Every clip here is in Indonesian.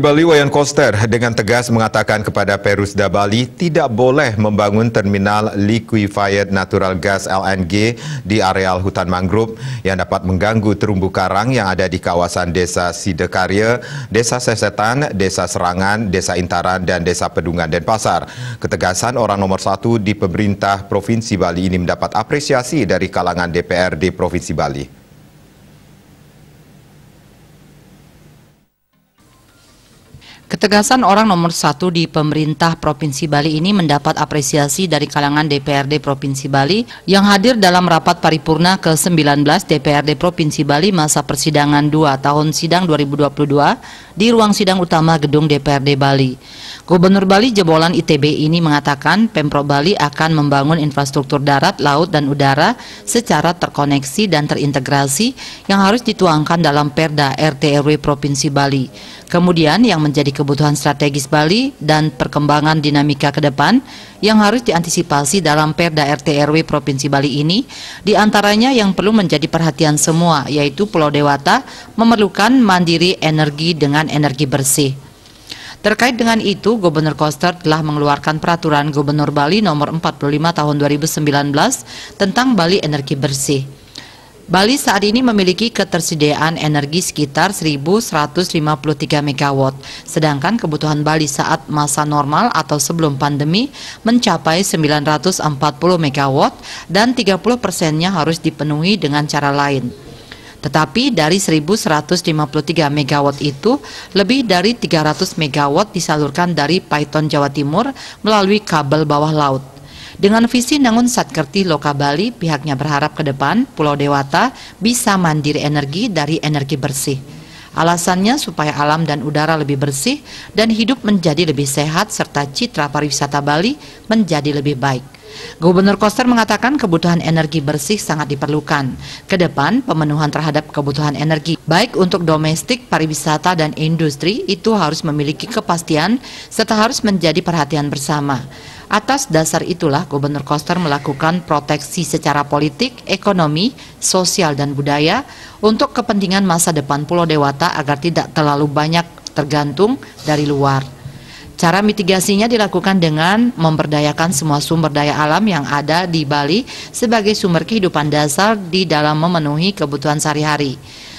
Bali Wayan Koster dengan tegas mengatakan kepada Perusda Bali tidak boleh membangun terminal liquefied natural gas LNG di areal hutan mangrove yang dapat mengganggu terumbu karang yang ada di kawasan Desa Sidekarya, Desa Sesetan, Desa Serangan, Desa Intaran dan Desa Pedungan Denpasar. Ketegasan orang nomor satu di pemerintah Provinsi Bali ini mendapat apresiasi dari kalangan DPRD Provinsi Bali. Ketegasan orang nomor satu di pemerintah Provinsi Bali ini mendapat apresiasi dari kalangan DPRD Provinsi Bali yang hadir dalam rapat paripurna ke-19 DPRD Provinsi Bali masa persidangan 2 tahun sidang 2022 di ruang sidang utama gedung DPRD Bali. Gubernur Bali jebolan ITB ini mengatakan Pemprov Bali akan membangun infrastruktur darat, laut, dan udara secara terkoneksi dan terintegrasi yang harus dituangkan dalam Perda RT RW Provinsi Bali. Kemudian yang menjadi kebutuhan strategis Bali dan perkembangan dinamika ke depan yang harus diantisipasi dalam Perda RT RW Provinsi Bali ini di antaranya yang perlu menjadi perhatian semua yaitu Pulau Dewata memerlukan mandiri energi dengan energi bersih. Terkait dengan itu, Gubernur Koster telah mengeluarkan peraturan Gubernur Bali nomor 45 tahun 2019 tentang Bali Energi Bersih. Bali saat ini memiliki ketersediaan energi sekitar 1153 MW, sedangkan kebutuhan Bali saat masa normal atau sebelum pandemi mencapai 940 MW dan 30 persennya harus dipenuhi dengan cara lain. Tetapi dari 1153 MW itu, lebih dari 300 MW disalurkan dari Python Jawa Timur melalui kabel bawah laut. Dengan visi Nangun Satkerti Loka Bali, pihaknya berharap ke depan Pulau Dewata bisa mandiri energi dari energi bersih. Alasannya supaya alam dan udara lebih bersih dan hidup menjadi lebih sehat serta citra pariwisata Bali menjadi lebih baik. Gubernur Koster mengatakan kebutuhan energi bersih sangat diperlukan. Ke depan, pemenuhan terhadap kebutuhan energi, baik untuk domestik, pariwisata, dan industri, itu harus memiliki kepastian serta harus menjadi perhatian bersama. Atas dasar itulah Gubernur Koster melakukan proteksi secara politik, ekonomi, sosial, dan budaya untuk kepentingan masa depan Pulau Dewata agar tidak terlalu banyak tergantung dari luar. Cara mitigasinya dilakukan dengan memberdayakan semua sumber daya alam yang ada di Bali sebagai sumber kehidupan dasar di dalam memenuhi kebutuhan sehari-hari.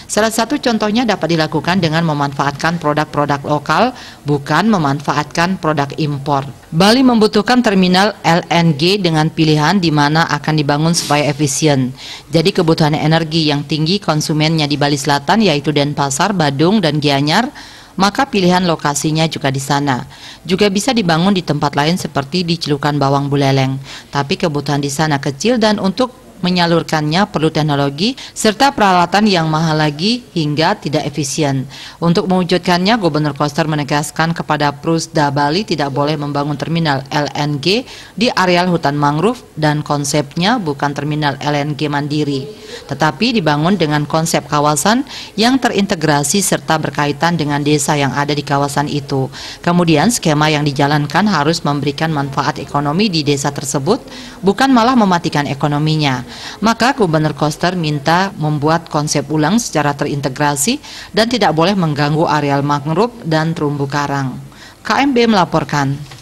Salah satu contohnya dapat dilakukan dengan memanfaatkan produk-produk lokal, bukan memanfaatkan produk impor. Bali membutuhkan terminal LNG dengan pilihan di mana akan dibangun supaya efisien. Jadi kebutuhan energi yang tinggi konsumennya di Bali Selatan yaitu Denpasar, Badung, dan Gianyar, maka pilihan lokasinya juga di sana. Juga bisa dibangun di tempat lain seperti di Celukan Bawang Buleleng. Tapi kebutuhan di sana kecil dan untuk menyalurkannya perlu teknologi serta peralatan yang mahal lagi hingga tidak efisien. Untuk mewujudkannya, Gubernur Koster menegaskan kepada Prusda Bali tidak boleh membangun terminal LNG di areal hutan mangrove dan konsepnya bukan terminal LNG mandiri, tetapi dibangun dengan konsep kawasan yang terintegrasi serta berkaitan dengan desa yang ada di kawasan itu. Kemudian skema yang dijalankan harus memberikan manfaat ekonomi di desa tersebut, bukan malah mematikan ekonominya. Maka Gubernur Koster minta membuat konsep ulang secara terintegrasi dan tidak boleh mengganggu areal mangrove dan terumbu karang. KMB melaporkan.